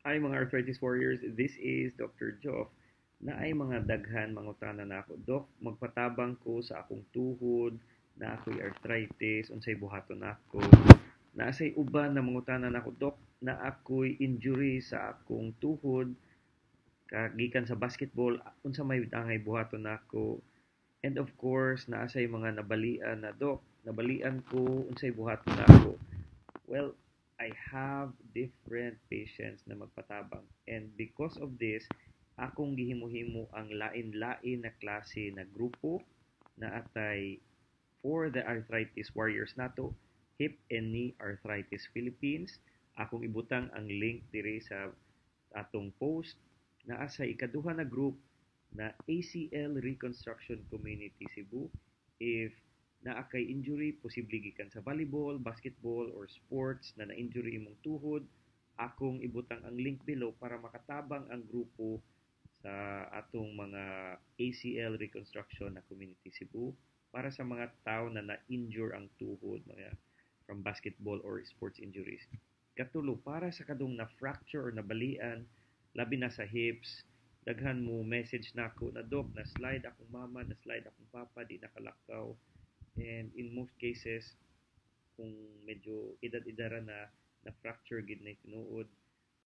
Ay mga arthritis warriors, this is Dr. Joff na ay mga daghan mangutana na ako. Dok, magpatabang ko sa akong tuhod, na ako'y arthritis, unsay buhaton ako. Na say uban na mangutana na ako, Dok, na ako'y injury sa akong tuhod, kagikan sa basketball, unsa may angay buhaton nako. And of course, naasay mga nabalian na, Dok, nabalian ko, unsay buhaton nako. Well, I have different patients na magpatabang. And because of this, akong gihimo-himo ang lain-lain na klase na grupo na atay for the arthritis warriors nato hip and knee arthritis Philippines akong ibutang ang link dire sa atong post na asa ikaduha na group na ACL Reconstruction Community Cebu if na kay injury, posible gikan sa volleyball, basketball, or sports na na-injury imong tuhod, akong ibutang ang link below para makatabang ang grupo sa atong mga ACL reconstruction na community Cebu para sa mga tao na na-injure ang tuhod mga from basketball or sports injuries. Katulo, para sa kadong na-fracture or nabalian, labi na sa hips, daghan mo message na ako na dok, na slide akong mama, na slide akong papa, di nakalakaw, And in most cases, kung medyo edad-idara na, na fracture gid na tinuod,